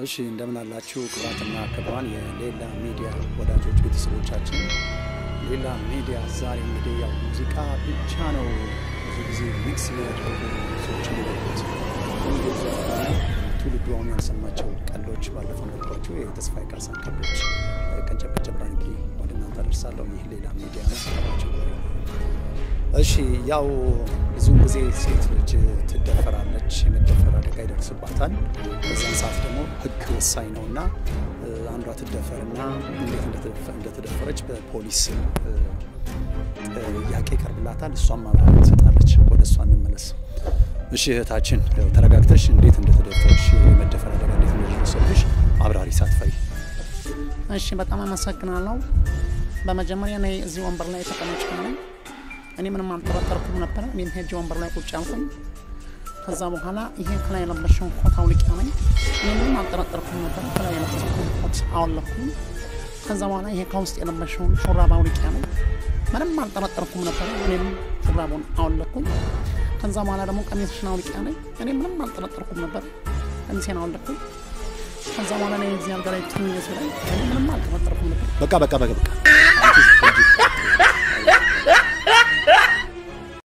እሺ እንደምን አላችሁ ክቡራትና ክቡራን የሌላ ሚዲያ ወዳጆች ቤተሰቦቻችን። ሌላ ሚዲያ ዛሬ እንግዲህ ያው ሙዚቃ ብቻ ነው ብዙ ጊዜ mix የሚያደርጉ ሰዎች የሚለቁት ትውልዱ አሁን ያልሰማቸው ቀልዶች ባለፈው ነገሯቸው የተስፋዬ ካሳን ቀልዶች ቀንጨብ አድርጌ ወደ እናንተ አደርሳለሁ። ይህ ሌላ ሚዲያ ነው። እሺ ያው ብዙውን ጊዜ ሴት ልጅ የመደፈር አደጋ ይደርስባታል። በዛን ሰዓት ደግሞ ሕግ ወሳኝ ነው እና አንዷ ትደፈርና እንዴት እንደተደፈረች በፖሊስ ጥያቄ ይቀርብላታል። እሷም ማብራሪያ ትሰጣለች። ወደ እሷ እንመለስ። እሺ እህታችን ተረጋግተሽ እንዴት እንደተደፈርሽ የመደፈር አደጋ እንዴት እንደደረሰብሽ አብራሪ ሳትፈሪ። እሺ በጣም አመሰግናለሁ። በመጀመሪያ እኔ እዚህ ወንበር ላይ ተቀመጭ ነኝ። እኔ ምንም አልጠረጠርኩም ነበረ። እኔም ሄጄ ወንበር ላይ ቁጭ ያልኩኝ። ከዛ በኋላ ይሄ ከላይ የለበሽውን ኮት አውልቂያ ነኝ። ምንም አልጠረጠርኩም ነበር። ከላይ የለበሽውን ኮት አወለኩኝ። ከዛ በኋላ ይሄ ከውስጥ የለበሽውን ሹራብ አውልቂያ ነኝ። ምንም አልጠረጠርኩም ነበር። እኔም ሹራቡን አወለኩኝ። ከዛ በኋላ ደግሞ ቀሚስሽን አውልቂያ ነኝ። እኔ ምንም አልጠረጠርኩም ነበር። ቀሚሴን አወለኩኝ። ከዛ በኋላ እዚህ አልጋ ላይ ትኝ እኔ ምንም አልጠረጠርኩም ነበር። በቃ በቃ በቃ